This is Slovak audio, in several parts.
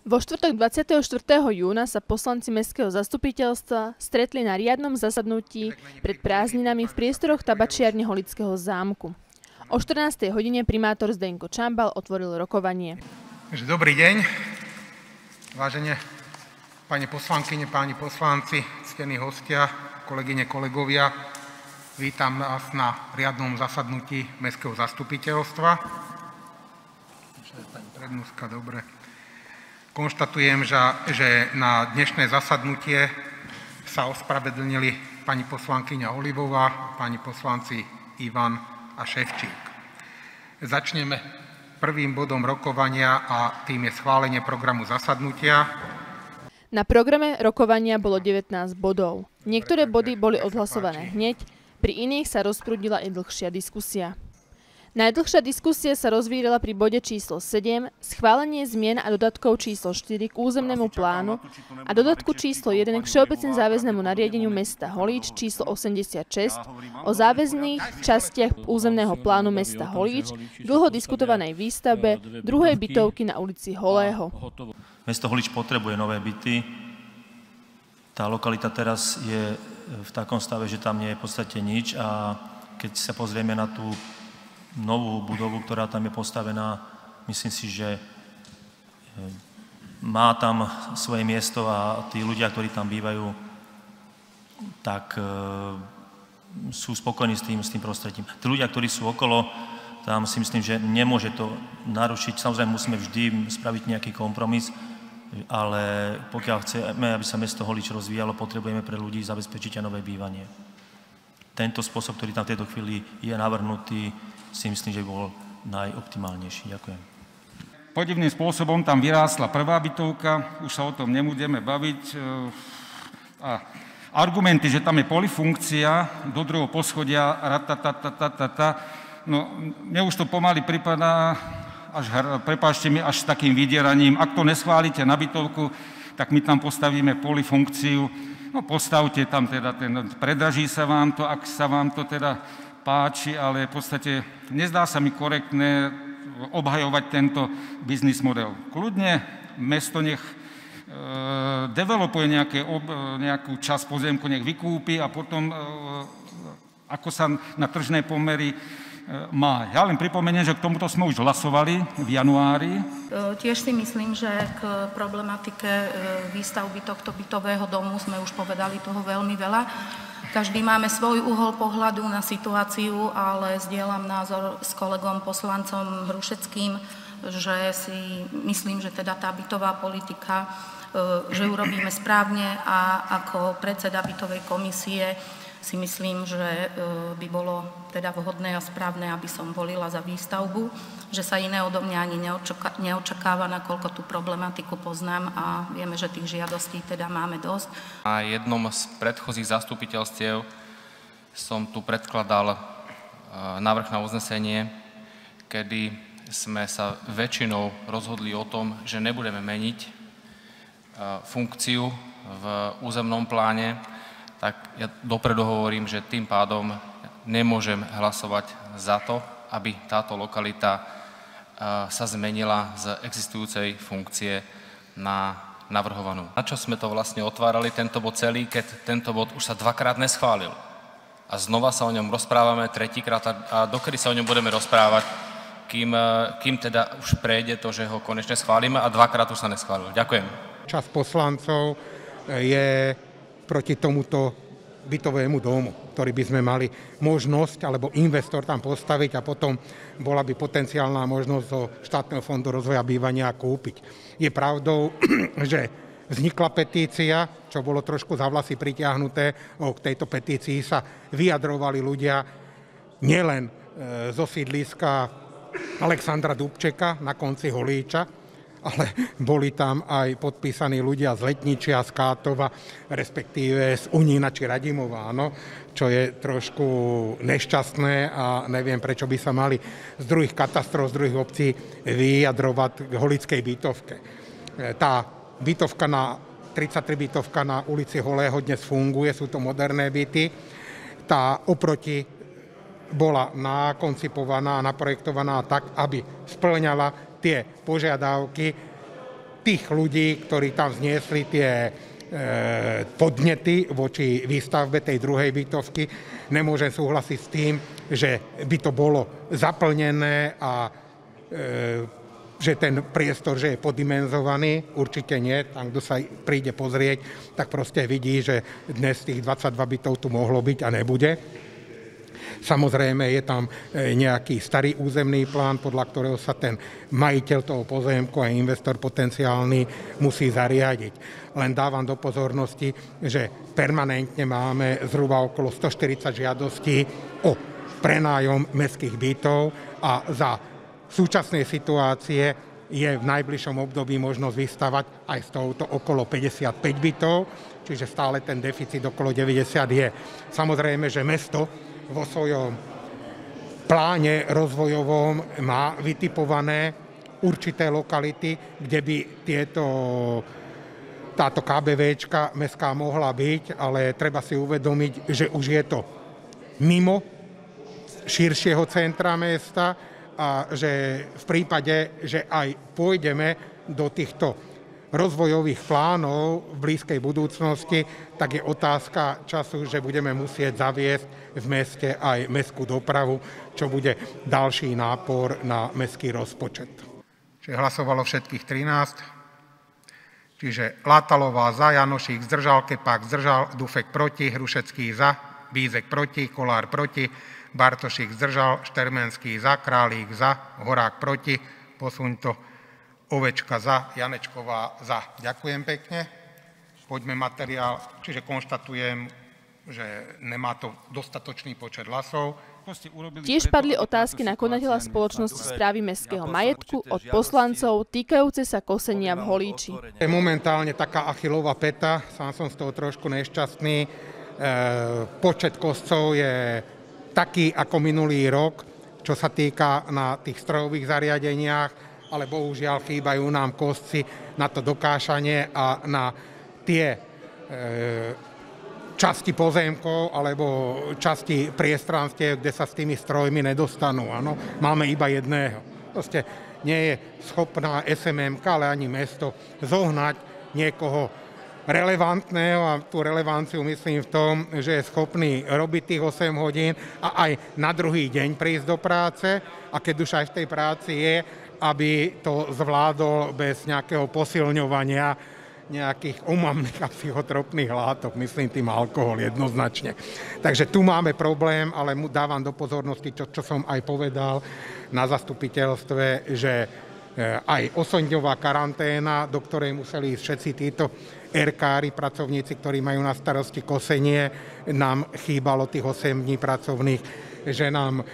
Vo štvrtok 24. júna sa poslanci Mestského zastupiteľstva stretli na riadnom zasadnutí pred prázdninami v priestoroch tabačiarne Holického zámku. O 14. hodine primátor Zdenko Čambal otvoril rokovanie. Dobrý deň, vážene pani poslankyne, páni poslanci, ctení hostia, kolegyne, kolegovia. Vítam vás na riadnom zasadnutí Mestského zastupiteľstva. Prednúska, dobre. Konštatujem, že na dnešné zasadnutie sa ospravedlnili pani poslankyňa Olivová pani poslanci Ivan a Ševčík. Začneme prvým bodom rokovania a tým je schválenie programu zasadnutia. Na programe rokovania bolo 19 bodov. Niektoré body boli odhlasované hneď, pri iných sa rozprúdila i dlhšia diskusia. Najdlhšia diskusia sa rozvírala pri bode číslo 7, schválenie zmien a dodatkov číslo 4 k územnému plánu a dodatku číslo 1 k všeobecne záväznému nariadeniu mesta Holíč číslo 86 o záväzných častiach územného plánu mesta Holíč, dlho diskutovanej výstavbe druhej bytovky na ulici Holého. Mesto Holíč potrebuje nové byty. Tá lokalita teraz je v takom stave, že tam nie je v podstate nič a keď sa pozrieme na tú novú budovu, ktorá tam je postavená. Myslím si, že e, má tam svoje miesto a tí ľudia, ktorí tam bývajú, tak e, sú spokojní s tým, s tým prostredím. Tí ľudia, ktorí sú okolo, tam si myslím, že nemôže to narušiť. Samozrejme, musíme vždy spraviť nejaký kompromis, ale pokiaľ chceme, aby sa mesto Holič rozvíjalo, potrebujeme pre ľudí zabezpečiť aj nové bývanie. Tento spôsob, ktorý tam v tejto chvíli je navrhnutý, si myslím, že bol najoptimálnejší. Ďakujem. Podivným spôsobom tam vyrástla prvá bytovka, už sa o tom nebudeme baviť. E, a argumenty, že tam je polifunkcia do druhého poschodia, ratatatatata, no mne už to pomaly pripadá, až, prepáčte mi, až s takým vydieraním. Ak to neschválite na bytovku, tak my tam postavíme polifunkciu. No postavte tam teda ten, predraží sa vám to, ak sa vám to teda páči, ale v podstate nezdá sa mi korektné obhajovať tento biznis model. Kľudne mesto nech e, developuje nejaké, ob, nejakú časť pozemku, nech vykúpi a potom, e, ako sa na tržné pomery e, má. Ja len pripomeniem, že k tomuto sme už hlasovali v januári. Tiež si myslím, že k problematike výstavby tohto bytového domu sme už povedali toho veľmi veľa. Každý máme svoj uhol pohľadu na situáciu, ale zdieľam názor s kolegom poslancom Hrušeckým, že si myslím, že teda tá bytová politika, e, že urobíme správne a ako predseda bytovej komisie si myslím, že e, by bolo teda vhodné a správne, aby som volila za výstavbu, že sa iné odo mňa ani neočaká, neočakáva, nakoľko tú problematiku poznám a vieme, že tých žiadostí teda máme dosť. Na jednom z predchozích zastupiteľstiev som tu predkladal e, návrh na uznesenie, kedy sme sa väčšinou rozhodli o tom, že nebudeme meniť e, funkciu v územnom pláne, tak ja dopredu hovorím, že tým pádom nemôžem hlasovať za to, aby táto lokalita sa zmenila z existujúcej funkcie na navrhovanú. Na čo sme to vlastne otvárali, tento bod celý, keď tento bod už sa dvakrát neschválil. A znova sa o ňom rozprávame tretíkrát a dokedy sa o ňom budeme rozprávať, kým, kým teda už prejde to, že ho konečne schválime a dvakrát už sa neschválil. Ďakujem. Čas poslancov je proti tomuto bytovému domu, ktorý by sme mali možnosť alebo investor tam postaviť a potom bola by potenciálna možnosť zo štátneho fondu rozvoja bývania kúpiť. Je pravdou, že vznikla petícia, čo bolo trošku za vlasy pritiahnuté. O tejto petícii sa vyjadrovali ľudia nielen e, zo sídliska Alexandra Dubčeka na konci Holíča, ale boli tam aj podpísaní ľudia z Letničia, z Kátova, respektíve z Unína či Radimova, áno, čo je trošku nešťastné a neviem, prečo by sa mali z druhých katastrof, z druhých obcí vyjadrovať k holickej bytovke. E, tá bytovka na 33 bytovka na ulici Holého dnes funguje, sú to moderné byty. Tá oproti bola nakoncipovaná naprojektovaná tak, aby splňala tie požiadavky tých ľudí, ktorí tam zniesli tie e, podnety voči výstavbe tej druhej bytovky. Nemôžem súhlasiť s tým, že by to bolo zaplnené a e, že ten priestor, že je podimenzovaný, určite nie. Tam, kto sa príde pozrieť, tak proste vidí, že dnes tých 22 bytov tu mohlo byť a nebude. Samozrejme je tam e, nejaký starý územný plán, podľa ktorého sa ten majiteľ toho pozemku a investor potenciálny musí zariadiť. Len dávam do pozornosti, že permanentne máme zhruba okolo 140 žiadostí o prenájom mestských bytov a za súčasnej situácie je v najbližšom období možnosť vystavať aj z tohoto okolo 55 bytov, čiže stále ten deficit okolo 90 je. Samozrejme, že mesto vo svojom pláne rozvojovom má vytipované určité lokality, kde by tieto, táto KBVčka mestská mohla byť, ale treba si uvedomiť, že už je to mimo širšieho centra mesta, a že v prípade, že aj pôjdeme do týchto rozvojových plánov v blízkej budúcnosti, tak je otázka času, že budeme musieť zaviesť v meste aj mestskú dopravu, čo bude ďalší nápor na mestský rozpočet. Čiže hlasovalo všetkých 13. Čiže Látalová za, Janošík zdržal, Kepák zdržal, Dufek proti, Hrušecký za, Bízek proti, Kolár proti, Bartošík zdržal, Štermenský za, Králík za, Horák proti, posuň to, Ovečka za, Janečková za. Ďakujem pekne. Poďme materiál, čiže konštatujem, že nemá to dostatočný počet hlasov. Tiež padli otázky na konateľa spoločnosti správy mestského majetku od poslancov týkajúce sa kosenia v Holíči. Je momentálne taká achilová peta, sám som z toho trošku nešťastný. E, počet koscov je taký ako minulý rok, čo sa týka na tých strojových zariadeniach, ale bohužiaľ chýbajú nám kostci na to dokášanie a na tie e, časti pozemkov alebo časti priestranstiev, kde sa s tými strojmi nedostanú. Ano? Máme iba jedného. Proste nie je schopná SMMK, ale ani mesto zohnať niekoho relevantného a tú relevanciu myslím v tom, že je schopný robiť tých 8 hodín a aj na druhý deň prísť do práce a keď už aj v tej práci je, aby to zvládol bez nejakého posilňovania nejakých umamných a psychotropných látok, myslím tým alkohol jednoznačne. Takže tu máme problém, ale mu dávam do pozornosti, čo, čo som aj povedal na zastupiteľstve, že eh, aj osondňová karanténa, do ktorej museli ísť všetci títo erkári, pracovníci, ktorí majú na starosti kosenie, nám chýbalo tých 8 dní pracovných, že nám e,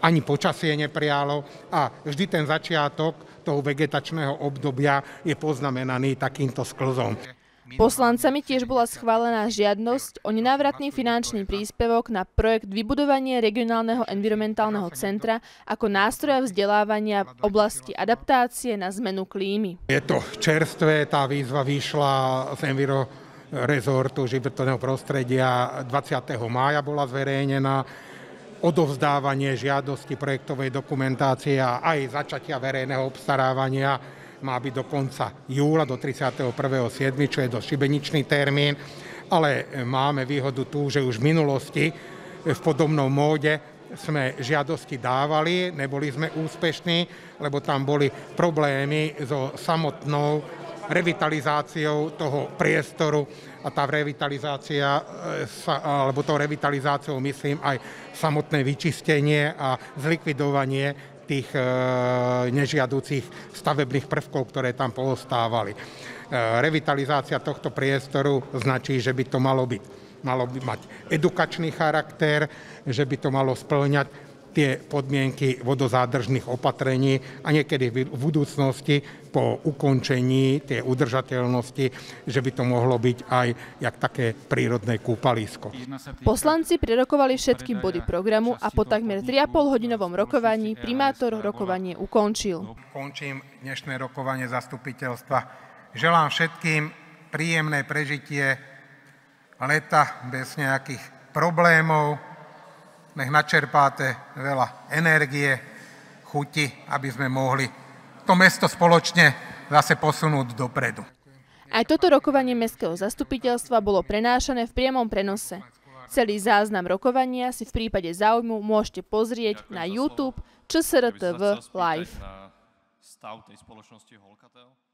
ani počasie neprialo a vždy ten začiatok toho vegetačného obdobia je poznamenaný takýmto sklzom. Poslancami tiež bola schválená žiadnosť o nenávratný finančný príspevok na projekt vybudovanie regionálneho environmentálneho centra ako nástroja vzdelávania v oblasti adaptácie na zmenu klímy. Je to čerstvé, tá výzva vyšla z Enviro rezortu životného prostredia 20. mája bola zverejnená odovzdávanie žiadosti projektovej dokumentácie a aj začatia verejného obstarávania má byť do konca júla, do 31.7., čo je dosť šibeničný termín, ale máme výhodu tu, že už v minulosti v podobnom móde sme žiadosti dávali, neboli sme úspešní, lebo tam boli problémy so samotnou revitalizáciou toho priestoru a tá revitalizácia, e, alebo tou revitalizáciou myslím aj samotné vyčistenie a zlikvidovanie tých e, nežiaducich stavebných prvkov, ktoré tam poostávali. E, revitalizácia tohto priestoru značí, že by to malo byť malo by mať edukačný charakter, že by to malo splňať tie podmienky vodozádržných opatrení a niekedy v budúcnosti po ukončení tie udržateľnosti, že by to mohlo byť aj jak také prírodné kúpalisko. Poslanci prerokovali všetky body programu a po takmer 3,5 hodinovom rokovaní primátor rokovanie ukončil. Končím dnešné rokovanie zastupiteľstva. Želám všetkým príjemné prežitie leta bez nejakých problémov, nech načerpáte veľa energie, chuti, aby sme mohli to mesto spoločne zase posunúť dopredu. Aj toto rokovanie Mestského zastupiteľstva bolo prenášané v priamom prenose. Celý záznam rokovania si v prípade záujmu môžete pozrieť na YouTube ČSRTV Live. stav tej spoločnosti Holkatel?